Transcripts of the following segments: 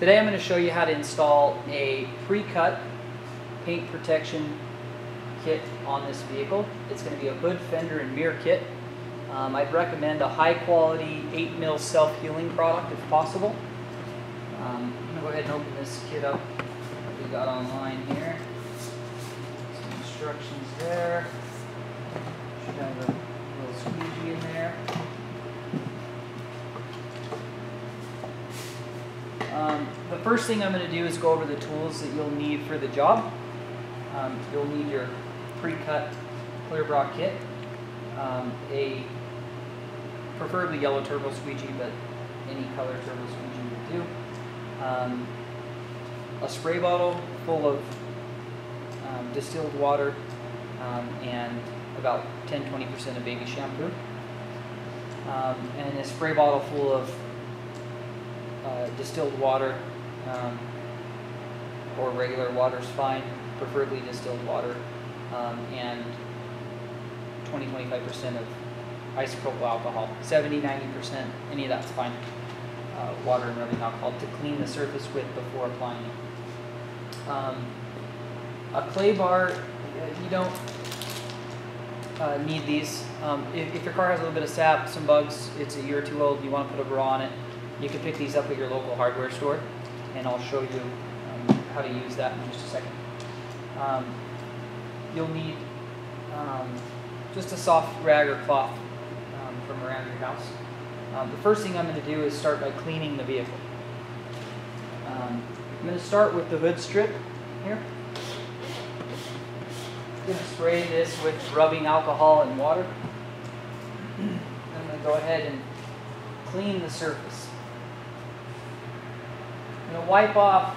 Today I'm going to show you how to install a pre-cut paint protection kit on this vehicle. It's going to be a hood, fender, and mirror kit. Um, I'd recommend a high quality 8 mil self-healing product if possible. Um, I'm going to go ahead and open this kit up we got online here. Some instructions there. Should have a little squeegee in there. Um, the first thing I'm going to do is go over the tools that you'll need for the job. Um, you'll need your pre-cut clear bra kit, um, a preferably yellow turbo squeegee, but any color turbo squeegee will do. Um, a spray bottle full of um, distilled water um, and about 10-20% of baby shampoo. And a spray bottle full of uh, distilled water um, or regular water is fine, preferably distilled water, um, and 20-25% of isopropyl alcohol. 70-90%, any of that's fine. Uh, water and rubbing alcohol to clean the surface with before applying it. Um, a clay bar, you don't uh, need these. Um, if, if, your car has a little bit of sap, some bugs, it's a year or two old, you want to put a bra on it, you can pick these up at your local hardware store, and I'll show you um, how to use that in just a second. Um, you'll need um, just a soft rag or cloth um, from around your house. Um, the first thing I'm going to do is start by cleaning the vehicle. I'm going to start with the hood strip here. I'm going to spray this with rubbing alcohol and water. I'm going to go ahead and clean the surface. Wipe off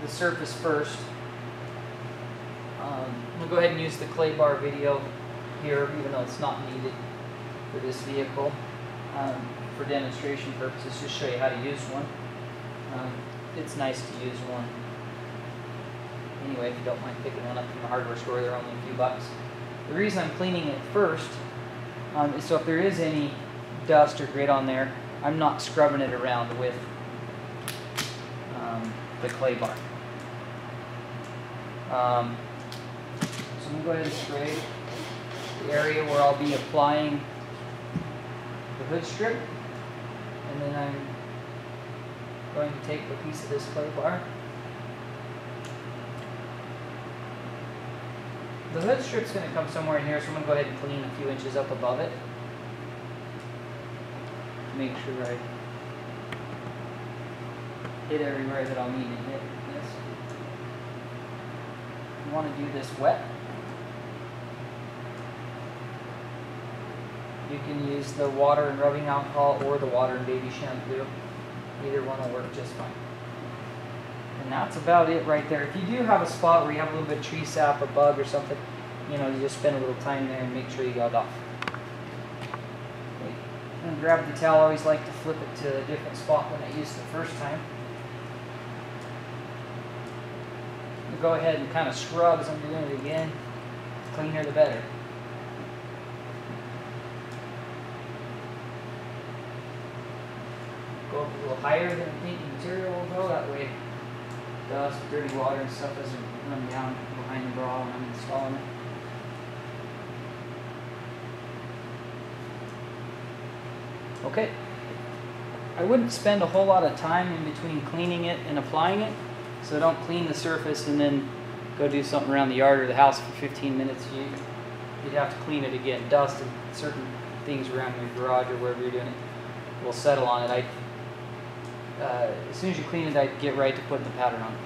the surface first. Um, to go ahead and use the clay bar video here, even though it's not needed for this vehicle. Um, for demonstration purposes, just show you how to use one. Um, it's nice to use one. Anyway, if you don't mind picking one up from the hardware store, they're only a few bucks. The reason I'm cleaning it first um, is so if there is any dust or grit on there, I'm not scrubbing it around with um, the clay bar. Um, so I'm going to go ahead and spray the area where I'll be applying the hood strip. And then I'm going to take a piece of this clay bar. The hood strip's going to come somewhere in here, so I'm going to go ahead and clean a few inches up above it. Make sure I hit everywhere that I'll need to hit this. You want to do this wet. You can use the water and rubbing alcohol or the water and baby shampoo. Either one will work just fine. And that's about it right there. If you do have a spot where you have a little bit of tree sap, a bug or something, you know, you just spend a little time there and make sure you got it off. And grab the towel. I always like to flip it to a different spot than I used the first time. You go ahead and kind of scrub as I'm doing it again. The cleaner the better. Go up a little higher than the paint material will go. That way dust, dirty water and stuff doesn't run down behind the bra when I'm installing it. Okay. I wouldn't spend a whole lot of time in between cleaning it and applying it. So don't clean the surface and then go do something around the yard or the house for 15 minutes. You, would have to clean it again. Dust and certain things around your garage or wherever you're doing it will settle on it. I, uh, as soon as you clean it, I'd get right to putting the pattern on.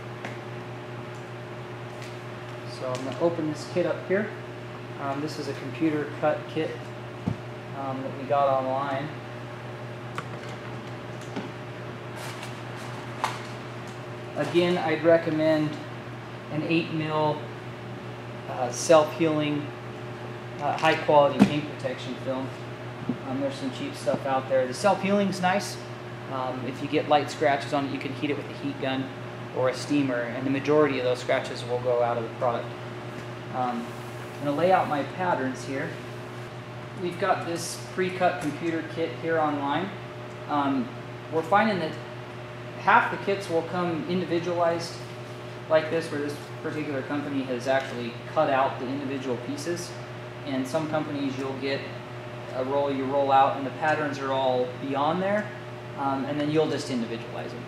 So I'm going to open this kit up here. Um, this is a computer cut kit um, that we got online. Again, I'd recommend an 8 mil uh, self-healing, uh, high-quality paint protection film. Um, there's some cheap stuff out there. The self-healing's nice. Um, if you get light scratches on it, you can heat it with a heat gun or a steamer, and the majority of those scratches will go out of the product. Um, I'm going to lay out my patterns here. We've got this pre-cut computer kit here online. Um, we're finding that half the kits will come individualized like this, where this particular company has actually cut out the individual pieces. And some companies you'll get a roll you roll out, and the patterns are all beyond there, um, and then you'll just individualize them.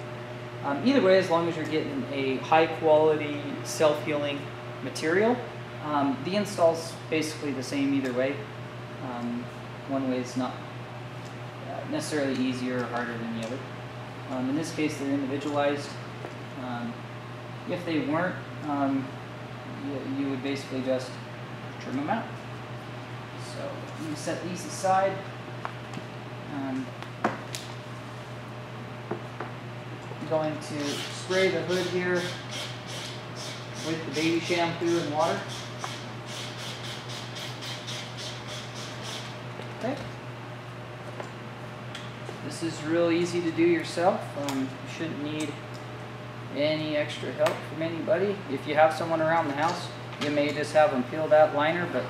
Um, either way, as long as you're getting a high quality self healing material, um, the install's basically the same either way. Um, one way is not uh, necessarily easier or harder than the other. Um, in this case, they're individualized. Um, if they weren't, um, you, you would basically just trim them out. So I'm going to set these aside. Um, I'm going to spray the hood here with the baby shampoo and water. Okay. This is real easy to do yourself. Um, you shouldn't need any extra help from anybody. If you have someone around the house, you may just have them peel that liner, but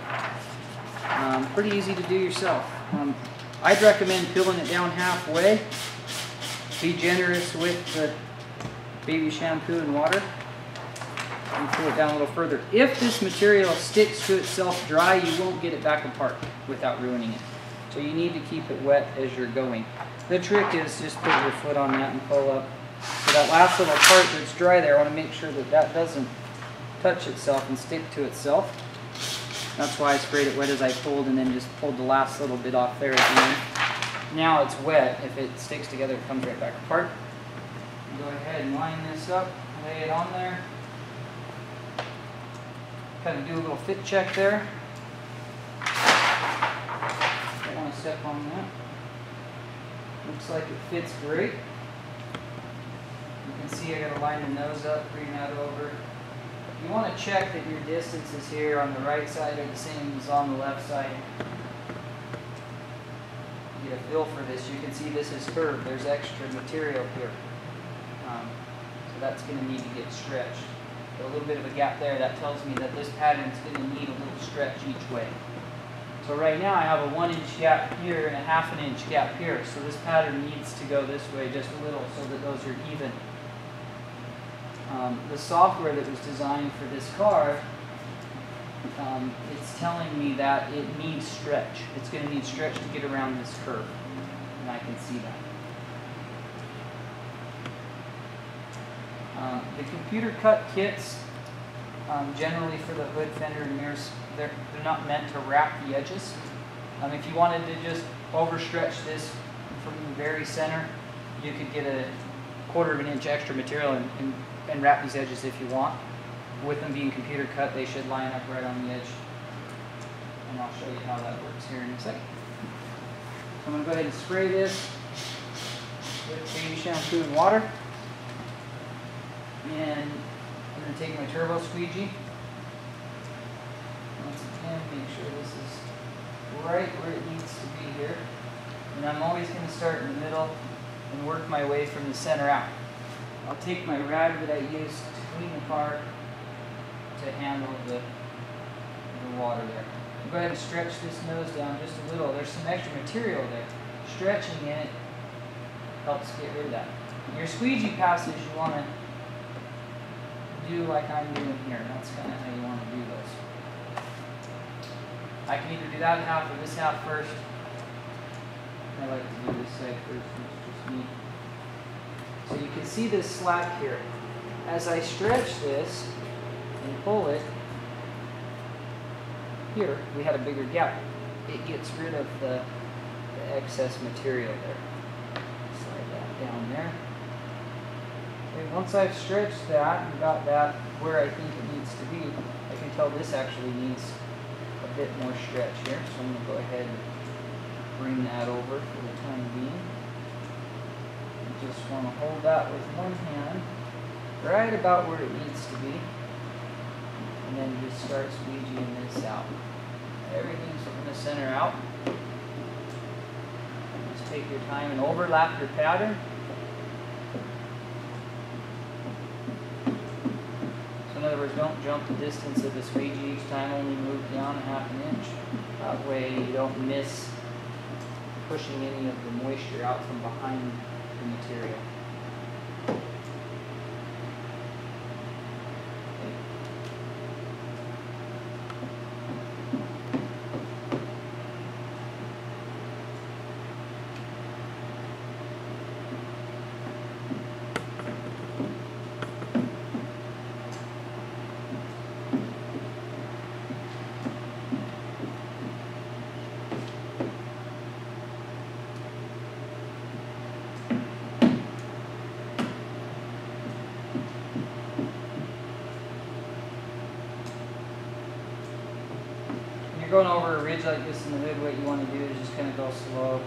um, pretty easy to do yourself. Um, I'd recommend peeling it down halfway. Be generous with the baby shampoo and water. And pull it down a little further. If this material sticks to itself dry, you won't get it back apart without ruining it. So you need to keep it wet as you're going. The trick is just put your foot on that and pull up. So that last little part that's dry there, I want to make sure that that doesn't touch itself and stick to itself. That's why I sprayed it wet as I pulled and then just pulled the last little bit off there end. Now it's wet. If it sticks together, it comes right back apart. Go ahead and line this up, lay it on there. Kind of do a little fit check there. Don't want to step on that. Looks like it fits great. You can see I gotta line the nose up, bring that over. You want to check that your distances here on the right side are the same as on the left side. Get a feel for this. You can see this is curved. There's extra material here. Um, so that's going to need to get stretched. A little bit of a gap there, that tells me that this pattern is going to need a little stretch each way. So right now I have a one inch gap here and a half an inch gap here. So this pattern needs to go this way just a little so that those are even. Um, the software that was designed for this car, um, it's telling me that it needs stretch. It's going to need stretch to get around this curve. And I can see that. Um, the computer cut kits, um, generally for the hood, fender, and mirrors, they're, they're not meant to wrap the edges. Um, if you wanted to just overstretch this from the very center, you could get a quarter of an inch extra material and, and, and wrap these edges if you want. With them being computer cut, they should line up right on the edge. And I'll show you how that works here in a second. So I'm going to go ahead and spray this with baby shampoo and water. And I'm going to take my turbo squeegee. Sure this is right where it needs to be here. And I'm always going to start in the middle and work my way from the center out. I'll take my rag that I used to clean the car to handle the, the water there. I'll go ahead and stretch this nose down just a little. There's some extra material there. Stretching it helps get rid of that. Your squeegee passes you want to do like I'm doing here. That's kind of how you want to do those. I can either do that half or this half first. I like to do this side first, it's just me. So you can see this slack here. As I stretch this and pull it, here we had a bigger gap. It gets rid of the, the excess material there. Slide that down there. Okay, once I've stretched that and got that where I think it needs to be, I can tell this actually needs bit more stretch here. So I'm going to go ahead and bring that over for the time being. Just want to hold that with one hand right about where it needs to be. And then just start squeegeeing this out. Everything's going to center out. Just take your time and overlap your pattern. Don't jump the distance of the squeegee each time, only move down a half an inch. That way you don't miss pushing any of the moisture out from behind the material. Going over a ridge like this in the hood, what you want to do is just kind of go slow.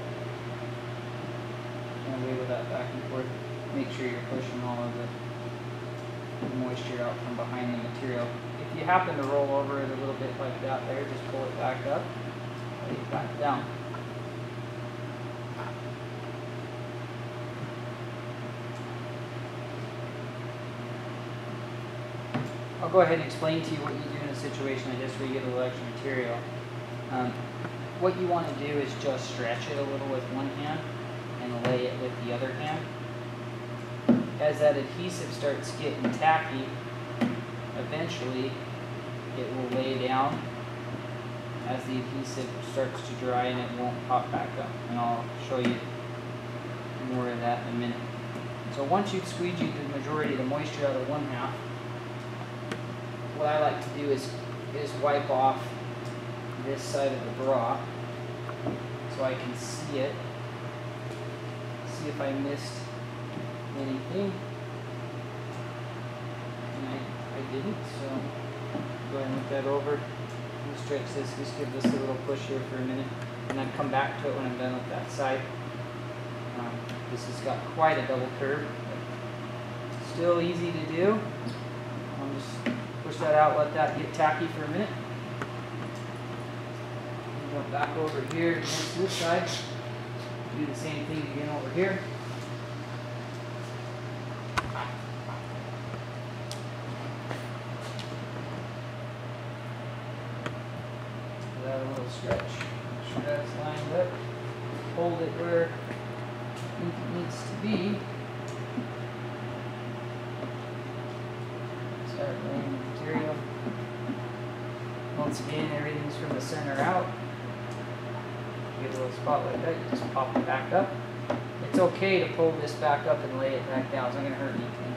And wiggle that back and forth. Make sure you're pushing all of the moisture out from behind the material. If you happen to roll over it a little bit like that there, just pull it back up, lay it back down. I'll go ahead and explain to you what you do in a situation like this where you get a little extra material. Um, what you want to do is just stretch it a little with one hand and lay it with the other hand. As that adhesive starts getting tacky, eventually it will lay down as the adhesive starts to dry and it won't pop back up. And I'll show you more of that in a minute. So once you've squeegeed the majority of the moisture out of one half, what I like to do is is wipe off this side of the bra so I can see it. See if I missed anything. And I, I didn't, so go ahead and look that over. Stretch this, just give this a little push here for a minute. And then come back to it when I'm done with that side. Um, this has got quite a double curve. Still easy to do. I'll just Push that out, let that get tacky for a minute. Jump back over here against this side. Do the same thing again over here. That a little stretch. Make sure that's lined up. Hold it where it needs to be. Start laying the material. Once again, everything's from the center out. Spot like that, you just pop it back up. It's okay to pull this back up and lay it back down. It's not going to hurt anything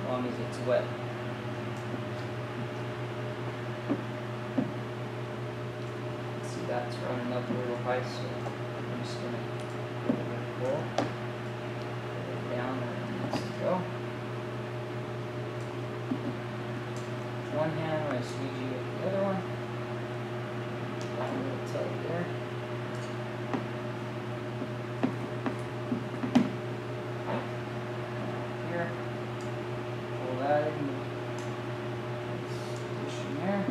as long as it's wet. See, that's running up a little high, so I'm just going to pull it down where it needs to go. one hand when I squeegee with the other one. Got a little tight there. Here. Pull that in this position there.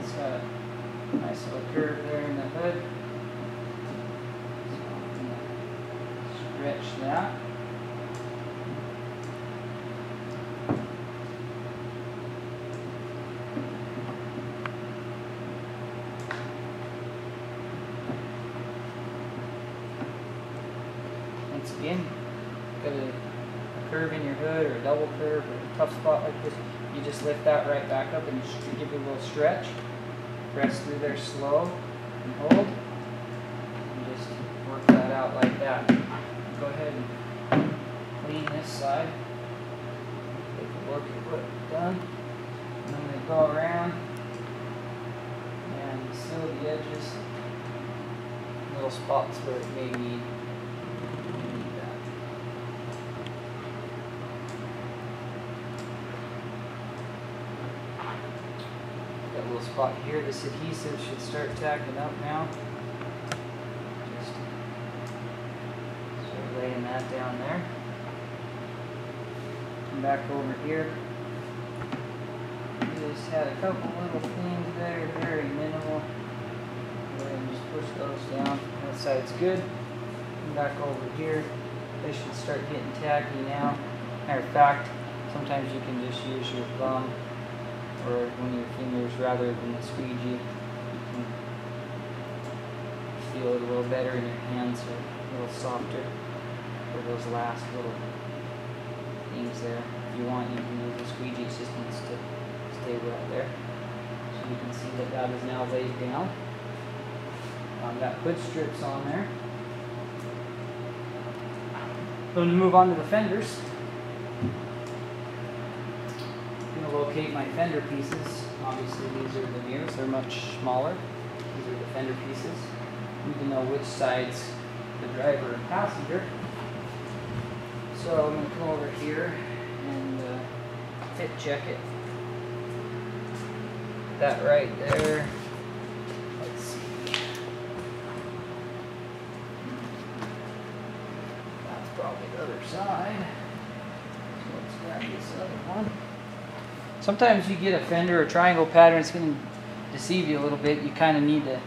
It's got a nice little curve there in the hood. So I'm that. Once again, got a, a curve in your hood or a double curve or a tough spot like this, you just lift that right back up and give it a little stretch. Press through there slow and hold. And just work that out like that. Go ahead and clean this side. Take a look at what we've done. And I'm going to go around and seal the edges. Little spots where it may need, may that. Little spot here. This adhesive should start tacking up now. Just start laying that down there. Come back over here. Just had a couple little things there, very minimal. Go ahead and just push those down. That side's good. Come back over here. They should start getting tacky now. Matter of fact, sometimes you can just use your thumb or one of your fingers rather than the squeegee. You can feel it a little better in your hands or a little softer for those last little things there. If you want, you can use the squeegee assistance to stay right there. So you can see that that is now laid down. Um, got hood strips on there. Going to move on to the fenders. I'm going to locate my fender pieces Obviously, these are the mirrors, they're much smaller. These are the fender pieces. You need to know which side's the driver and passenger. So I'm going to come over here and uh, fit check it. That right there. Let's see. That's probably the other side. So let's grab this other one. Sometimes you get a fender or triangle pattern, it's going to deceive you a little bit. You kind of need to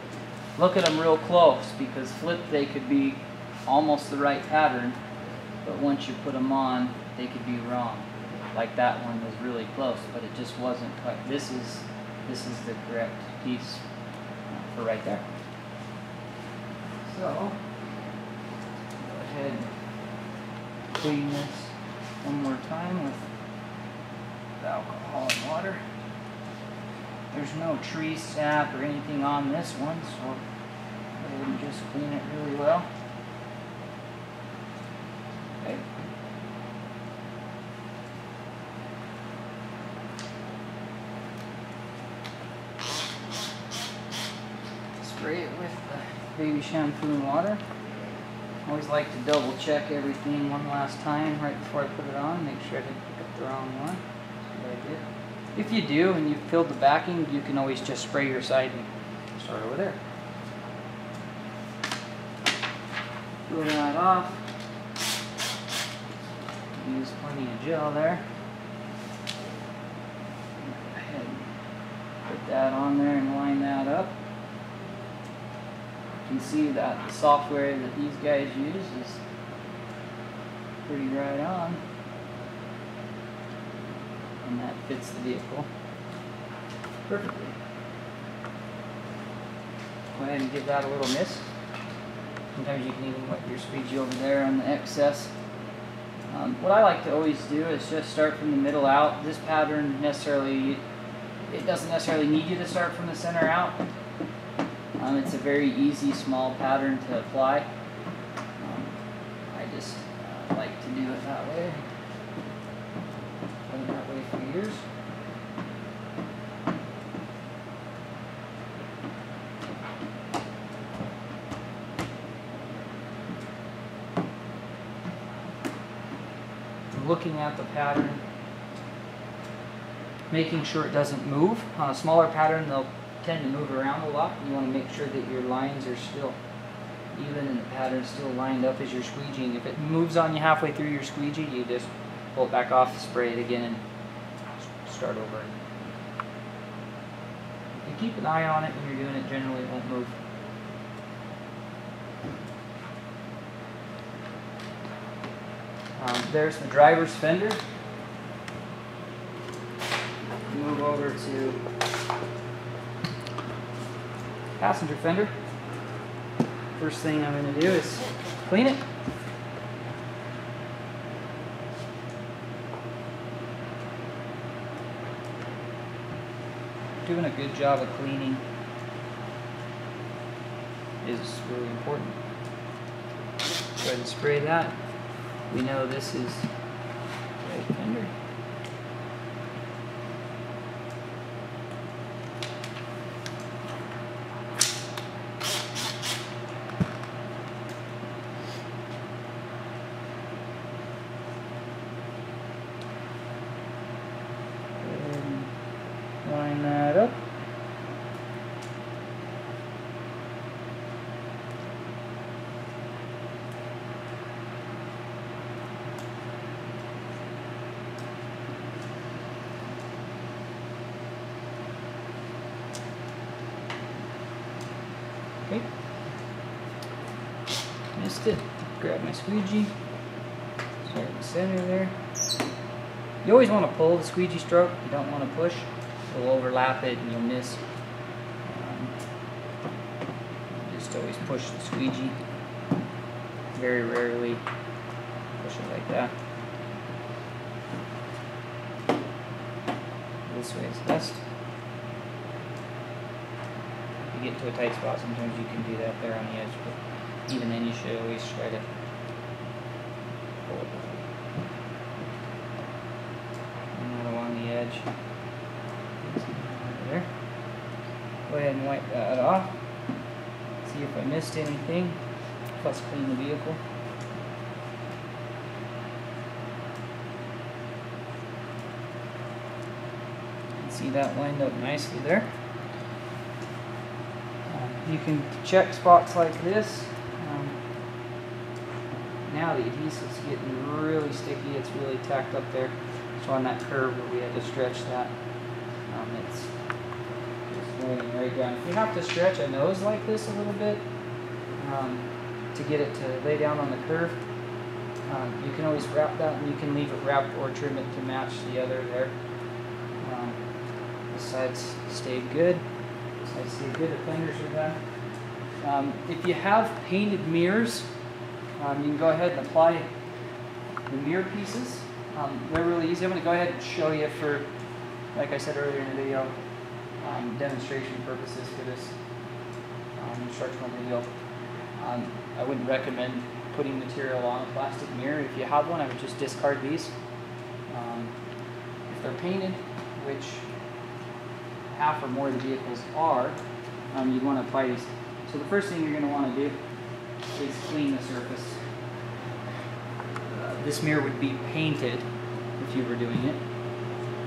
look at them real close because flip they could be almost the right pattern, but once you put them on, they could be wrong. Like that one was really close, but it just wasn't quite. This is this is the correct piece uh, for right there. So go ahead and clean this one more time with alcohol and water. There's no tree sap or anything on this one, so just clean it really well. Spray it with the baby shampoo and water. Always like to double check everything one last time right before I put it on, make sure I didn't pick up the wrong one. If you do and you've filled the backing, you can always just spray your side and start over there. Peel that off. Use plenty of gel there. Go ahead put that on there and line that up. You can see that the software that these guys use is pretty right on and that fits the vehicle perfectly. Go ahead and give that a little miss. Sometimes you can even wet your squeegee over there on the excess. Um, what I like to always do is just start from the middle out. This pattern necessarily, it doesn't necessarily need you to start from the center out. Um, it's a very easy, small pattern to apply. Um, I just uh, like to do it that way done that way for years. Looking at the pattern, making sure it doesn't move. On a smaller pattern, they'll tend to move around a lot. You want to make sure that your lines are still even and the pattern still lined up as you're squeegeeing. If it moves on you halfway through your squeegee, you just pull it back off, spray it again, and start over. If you keep an eye on it when you're doing it, generally it won't move. Um, there's the driver's fender. Move over to passenger fender. First thing I'm going to do is clean it. doing a good job of cleaning is really important. Go ahead and spray that. We know this is right fender. line that up. Okay. Missed it. Grab my squeegee. Start in the center there. You always want to pull the squeegee stroke. You don't want to push. You'll overlap it and you'll miss. Um, just always push the squeegee. Very rarely push it like that. This way is best. You get to a tight spot, sometimes you can do that there on the edge, but even then you should always try to pull it not along the edge. There. Go ahead and wipe that off. See if I missed anything. Plus clean the vehicle. See that lined up nicely there. You can check spots like this. Um, now the adhesive's getting really sticky. It's really tacked up there. So on that curve where we had to stretch that, um, it's just laying right down. If you have to stretch a nose like this a little bit um, to get it to lay down on the curve, um, you can always wrap that and you can leave it wrapped or trim it to match the other there. Um, the sides stay good. Sides stay good. The fenders done. Um, if you have painted mirrors, um, you can go ahead and apply the mirror pieces. Um, they're really easy. I'm going to go ahead and show you for, like I said earlier in the video, um, demonstration purposes for this um, instructional video. Um, I wouldn't recommend putting material on a plastic mirror. If you have one, I would just discard these. If they're painted, which half or more of the vehicles are, um, you'd want to apply these. So the first thing you're going to want to do is clean the surface. Uh, this mirror would be painted if you were doing it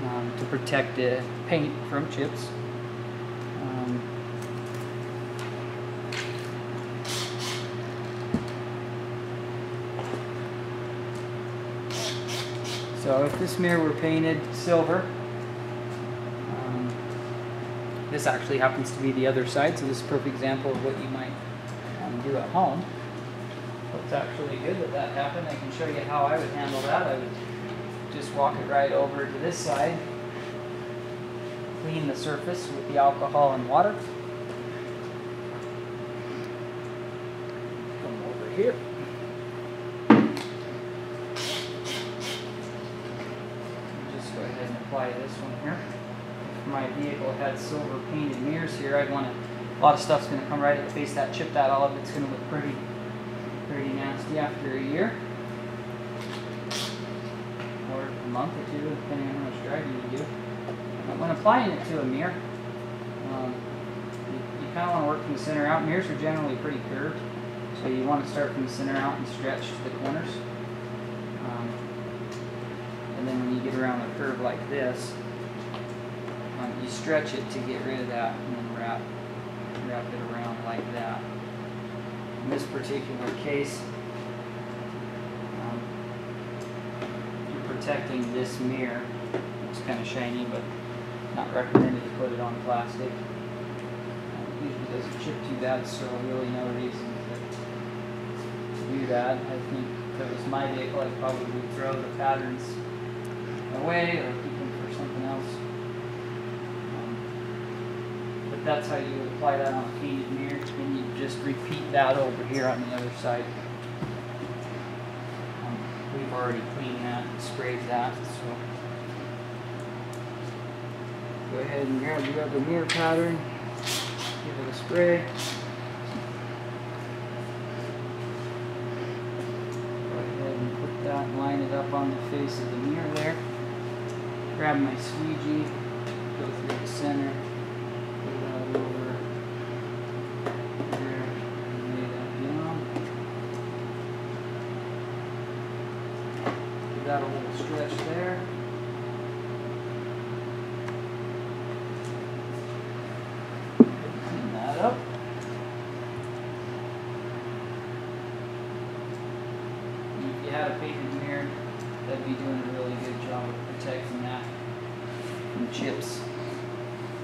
um, to protect the paint from chips. Um, so if this mirror were painted silver, this actually happens to be the other side, so this is a perfect example of what you might um, do at home. It's actually good that that happened. I can show you how I would handle that. I would just walk it right over to this side, clean the surface with the alcohol and water. Come over here. Just go ahead and apply this one here. My vehicle had silver painted mirrors here, I'd want to, a lot of stuff's going to come right at the face that chip that all of it's going to look pretty, pretty nasty after a year. Or a month or two, depending on how much driving you do. When applying it to a mirror, um, you, you kind of want to work from the center out. Mirrors are generally pretty curved, so you want to start from the center out and stretch to the corners. Um, and then when you get around a curve like this, you stretch it to get rid of that and then wrap, wrap it around like that. In this particular case, um, you're protecting this mirror. It's kind of shiny, but not recommended to put it on plastic. Um, usually doesn't chip too bad, so really no reason to, to do that. I think if it was my vehicle, I'd probably throw the patterns away or keep them for something else. Um, but that's how you apply that on a painted mirror, and you just repeat that over here on the other side. Um, we've already cleaned that and sprayed that, so go ahead and grab your other mirror pattern, give it a spray. Go ahead and put that, line it up on the face of the mirror there grab my squeegee, go through the center, put that over there, and lay that down. A little stretch there. Clean that up. And If you had a painted mirror, that'd be doing a really good job of protecting that from chips.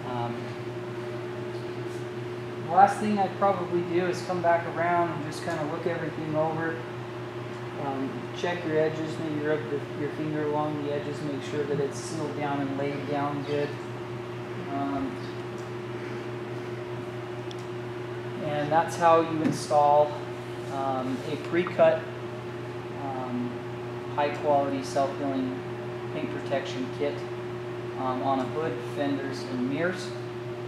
Um, last thing I'd probably do is come back around and just kind of look everything over. Um, check your edges, maybe rub the, your finger along the edges, make sure that it's sealed down and laid down good. Um, and that's how you install um, a pre-cut um, high quality self-healing paint protection kit um, on a hood, fenders, and mirrors.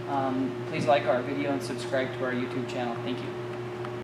Um, please like our video and subscribe to our YouTube channel. Thank you.